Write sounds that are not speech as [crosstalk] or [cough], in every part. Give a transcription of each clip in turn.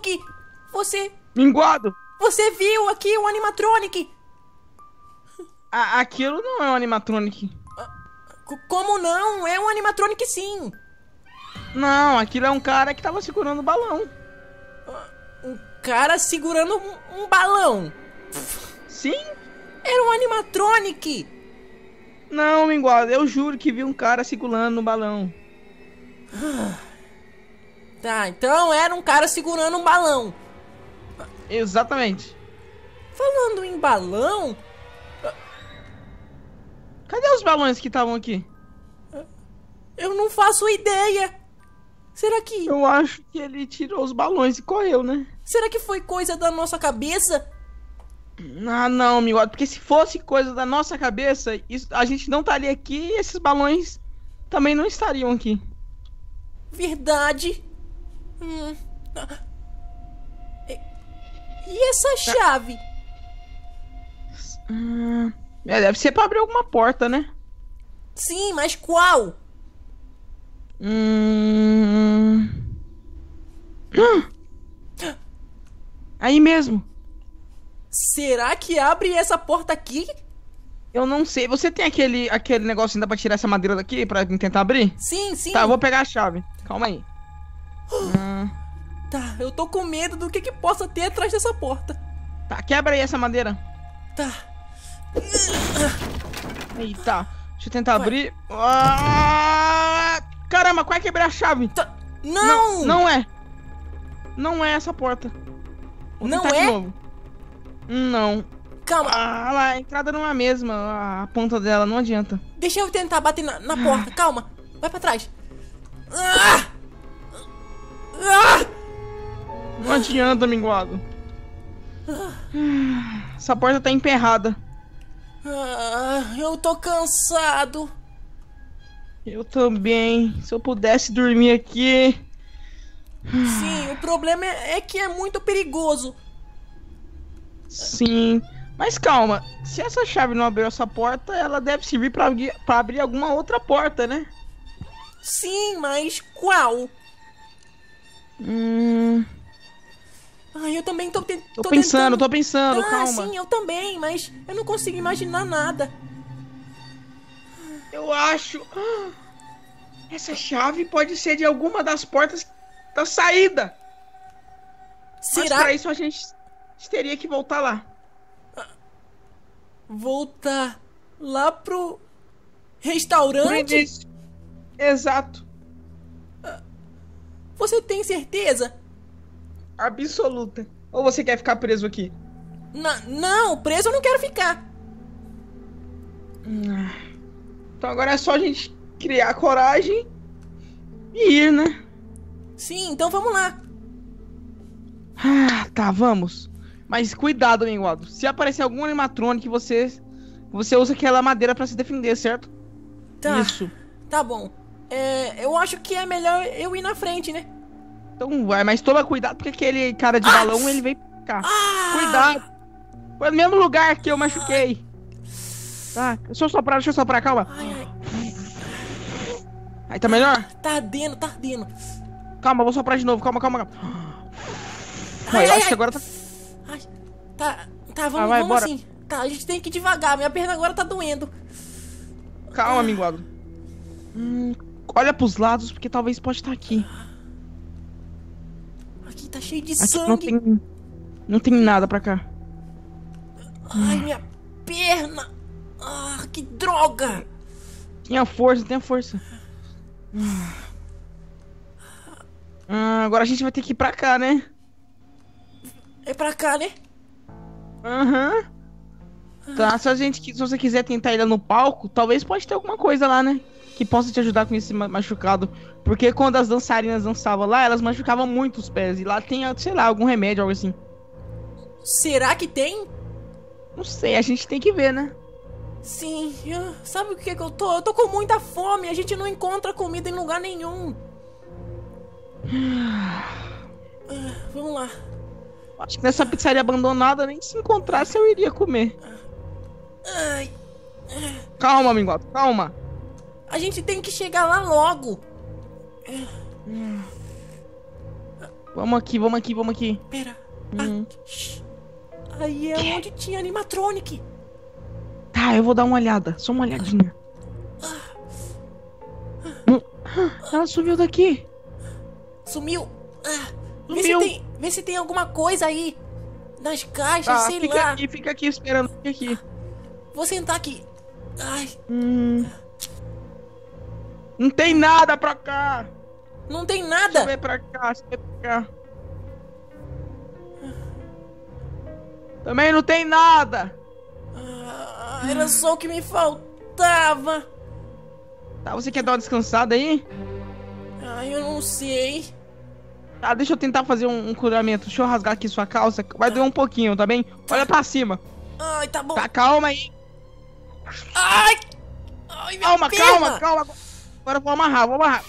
Yuki! Você. Minguado! Você viu aqui o animatronic! A aquilo não é um animatronic. C como não? É um animatronic sim! Não, aquilo é um cara que tava segurando o balão. Um cara segurando um, um balão! Sim? Era um animatronic! Não, Minguado, eu juro que vi um cara segurando no balão. Tá, então era um cara segurando um balão. Exatamente. Falando em balão, Cadê os balões que estavam aqui? eu não faço ideia. Será que. Eu acho que ele tirou os balões e correu, né? Será que foi coisa da nossa cabeça? Ah, não, Minguado, porque se fosse coisa da nossa cabeça, isso- a gente não estaria aqui e esses balões também não estariam aqui. Verdade. Hum. ah. E- essa chave? Hum, é, deve ser pra abrir alguma porta, né? Sim, mas qual? Hum... Ah! [gasps] Aí mesmo. Será que abre essa porta aqui? Eu não sei. Você tem aquele, aquele negócio ainda pra tirar essa madeira daqui pra tentar abrir? Sim, sim. Tá, eu vou pegar a chave. Calma aí. Hum, Tá, eu tô com medo do que que possa ter atrás dessa porta. tá, quebra aí essa madeira. Tá. Eita. Deixa eu tentar abrir. Ah, caramba, quase quebrei a chave. tá. Não! Não é. Não é essa porta. Vou Não tentar de é? novo. Não. Calma, Ah, lá, a entrada não é a mesma. A ponta dela não adianta. deixa eu tentar bater na, na porta. [sighs] Calma, vai pra trás. Ah! Ah! Não adianta, minguado. Essa porta tá emperrada. Ah, eu tô cansado. Eu também. Se eu pudesse dormir aqui. Sim, o problema é, é que é muito perigoso. Sim. Mas calma, se essa chave não abriu essa porta, ela deve servir pra abrir alguma outra porta, né? Sim, mas qual? Hum. Ai, eu também tô, ten- Tô, tô pensando, tentando... tô pensando, ah, calma. sim, eu também, mas eu não consigo imaginar nada. Eu acho. Ah, Essa chave pode ser de alguma das portas da saída. Mas Será pra isso a gente teria que voltar lá. voltar lá pro restaurante? Exato. Você tem certeza? Absoluta. Ou você quer ficar preso aqui? Na- não, preso eu não quero ficar. Então agora é só a gente criar coragem e ir, né? Sim, então vamos lá. Ah, tá, vamos. Mas cuidado, Minguado. Se aparecer algum animatrônico, você você usa aquela madeira pra se defender, certo? Tá, Isso. tá bom. É, eu acho que é melhor eu ir na frente, né? Então vai, mas toma cuidado porque aquele cara de balão ele veio pra cá. Ah! Cuidado. Foi no mesmo lugar que eu machuquei. Tá, deixa eu soprar, deixa eu soprar, calma. Ai, ai, Aí tá melhor? tá ardendo, tá ardendo. Calma, vou soprar de novo, calma, calma, calma. Ai, eu acho que agora tá. Ai, tá, tá, vamos, Ah, vai, vamos assim. Tá, a gente tem que ir devagar, minha perna agora tá doendo. Calma, minguado. Hum, olha pros lados, porque talvez pode estar aqui. Aqui tá cheio de Aqui sangue. não tem. Não tem nada pra cá. Ai, minha perna. Ah, que droga. Tenha força, tenha força. Ah, agora a gente vai ter que ir pra cá, né? É pra cá, né? Aham. Tá, se a gente, se você quiser tentar ir lá no palco, talvez pode ter alguma coisa lá, né? Que possa te ajudar com esse ma- machucado. Porque quando as dançarinas dançavam lá, elas machucavam muito os pés. E lá tem, sei lá, algum remédio, algo assim. Será que tem? Não sei, a gente tem que ver, né? Sim, eu- sabe o que que eu tô? Eu tô com muita fome, a gente não encontra comida em lugar nenhum. [sighs] Ah, vamos lá. Acho que nessa pizzaria abandonada, nem se encontrasse eu iria comer. Ai, Calma, Mingoto, calma. A gente tem que chegar lá logo. Vamos aqui, vamos aqui, vamos aqui. Pera. Hum. Ah. Aí é onde tinha animatronic. Tá, eu vou dar uma olhada. Só uma olhadinha. Hum, Ela sumiu daqui. Sumiu. Ah, vê, se Sumiu. tem, vê se tem alguma coisa aí. Nas caixas, Tá, sei fica lá. aqui, fica aqui esperando. Fica aqui. Vou sentar aqui. Ai, Hum. Não tem nada pra cá. não tem Deixa eu nada. ver pra cá, deixa eu ver pra cá. Também não tem nada. Ah, era só o que me faltava. Tá, você quer dar uma descansada aí? Ai, eu não sei. Tá, deixa eu tentar fazer um, um curamento. Deixa eu rasgar aqui sua calça. Vai doer um pouquinho, tá bem? Olha pra cima. Ai, tá bom. Tá, calma aí. Ai! Ai, Calma, perna. calma, calma. Agora vou amarrar, vou amarrar.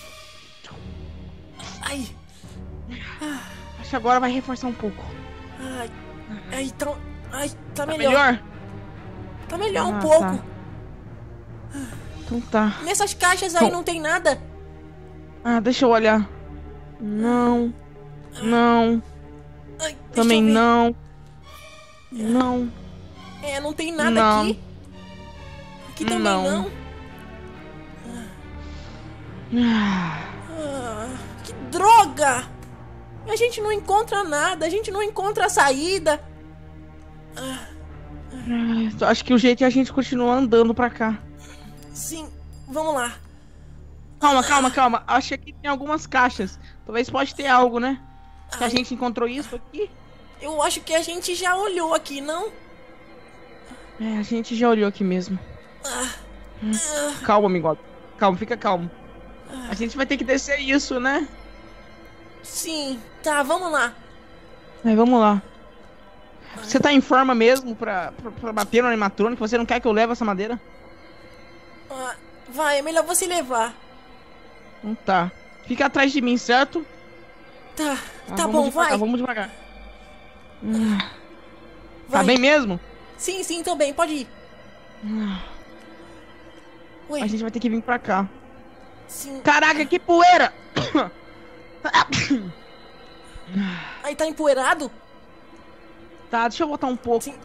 Ai, Acho que agora vai reforçar um pouco. ai. Ai, então. Ai, tá Tá melhor. melhor? Tá melhor um Ah, pouco. tá. Então tá. Nessas caixas aí não tem nada. Ah, deixa eu olhar. Não. Não. Ai, Também não. Não. É, não tem nada Não. aqui. Aqui também Não. não. Ah, Ah, que droga! A gente não encontra nada, a gente não encontra a saída. eu acho que o jeito é a gente continuar andando pra cá. Sim, vamos lá. Calma, calma, calma. Acho que aqui tem algumas caixas. Talvez pode ter algo, né? Que a gente encontrou isso aqui. Eu acho que a gente já olhou aqui, não? É, a gente já olhou aqui mesmo. Ah, Calma, amigo. Calma, fica calmo. A gente vai ter que descer isso, né? sim, tá, vamos lá. Aí, vamos lá. Você tá em forma mesmo pra, pra, pra bater no animatrônico? Você não quer que eu leve essa madeira? Ah, vai, é melhor você levar. Não tá. Fica atrás de mim, certo? Tá, Ah, tá bom, devagar, vai. Vamos devagar. Hum, vai. Tá bem mesmo? Sim, sim, tô bem, pode ir. Ué, A gente vai ter que vir pra cá. Sim. Caraca, que poeira! Aí tá empoeirado? Tá, deixa eu botar um pouco. Sim.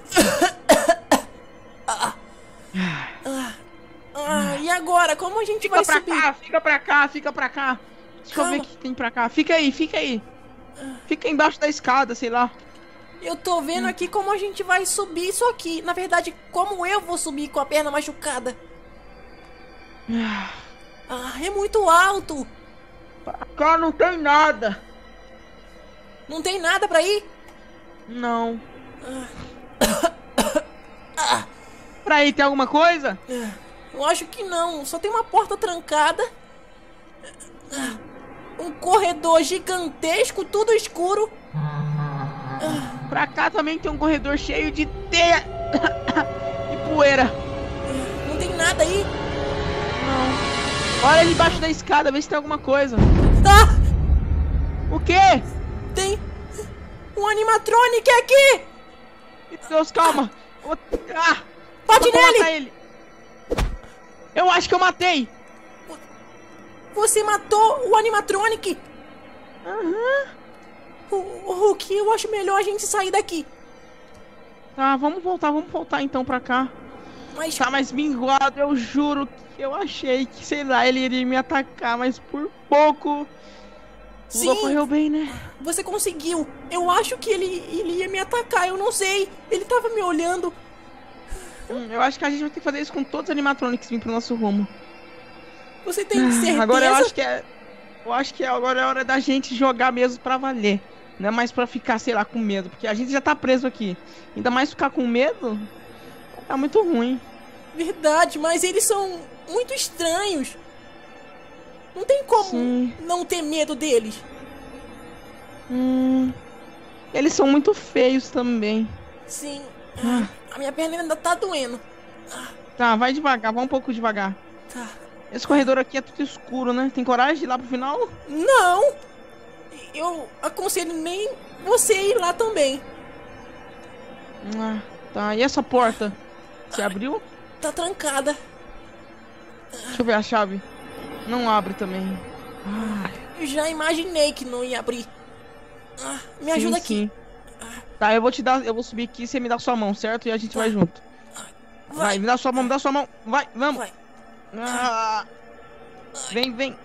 Ah, e agora? Como a gente Fica vai pra subir? cá, fica pra cá, fica pra cá. Deixa eu ver o Calma. que tem pra cá. Fica aí, fica aí. Fica embaixo da escada, sei lá. Eu tô vendo aqui como a gente vai subir isso aqui. Na verdade, como eu vou subir com a perna machucada. Ah, é muito alto. Pra cá não tem nada. Não tem nada pra ir? Não. [coughs] Pra aí, tem alguma coisa? Eu acho que não. Só tem uma porta trancada. Um corredor gigantesco, tudo escuro. Pra cá também tem um corredor cheio de teia [coughs] e poeira. Não tem nada aí. Olha ali embaixo da escada, vê se tem alguma coisa. Tá, O quê? tem um animatronic aqui. Meu Deus, calma. Ah, Bate nele. matar ele. Eu acho que eu matei. Você matou o animatronic. Aham. O, o que eu acho melhor a gente sair daqui. Tá, vamos voltar, vamos voltar então pra cá. Mas Tá mais minguado, eu juro que eu achei que, sei lá, ele iria me atacar, mas por pouco. Tudo sim, ocorreu bem, né? você conseguiu. Eu acho que ele, ele ia me atacar, eu não sei. Ele tava me olhando. Hum, eu acho que a gente vai ter que fazer isso com todos os animatronics vindo pro nosso rumo. Você tem certeza? Ah, Agora eu acho que é. Eu acho que agora é hora da gente jogar mesmo pra valer. Não é mais pra ficar, sei lá, com medo. Porque a gente já tá preso aqui. Ainda mais ficar com medo. Tá muito ruim. Verdade, mas eles são muito estranhos. Não tem como Sim. não ter medo deles. Hum. Eles são muito feios também. Sim. Ah. A minha perna ainda tá doendo. Tá, vai devagar, vai um pouco devagar. Tá. Esse corredor aqui é tudo escuro, né? Tem coragem de ir lá pro final? Não! Eu aconselho nem você ir lá também. Ah, tá. E essa porta? Você abriu? Tá trancada. Deixa eu ver a chave. Não abre também. Ah, Eu já imaginei que não ia abrir. Ah, me ajuda sim, aqui. Sim. Tá, eu vou te dar, eu vou subir aqui e você me dá sua mão, certo? E a gente Tá. vai junto. Vai, Vai. me dá sua mão, me dá sua mão. Vai, vamos. Vai. Ah, vem, vem.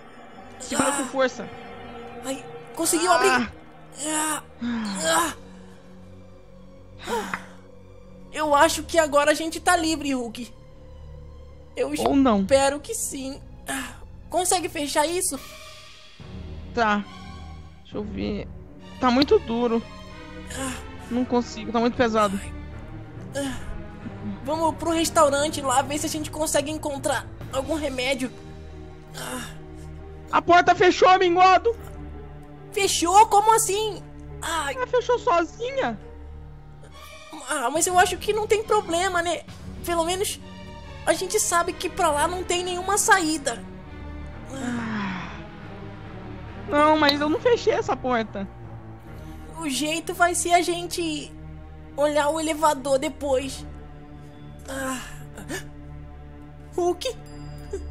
Segura Ah. com força. Ai, conseguiu Ah. abrir. Eu acho que agora a gente tá livre, Hulk. Eu Ou não. espero que sim. Consegue fechar isso? Tá. Deixa eu ver. Tá muito duro. Não consigo, tá muito pesado. Vamos pro restaurante lá ver se a gente consegue encontrar algum remédio. A porta fechou, minguado! Fechou? Como assim? Ai, Ela fechou sozinha? Ah, mas eu acho que não tem problema, né? Pelo menos a gente sabe que pra lá não tem nenhuma saída. Não, mas eu não fechei essa porta. O jeito vai ser a gente olhar o elevador depois. Ah. Hulk,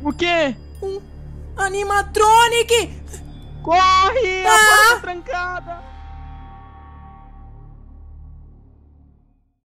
O quê? um animatronic! Corre! A Ah! porta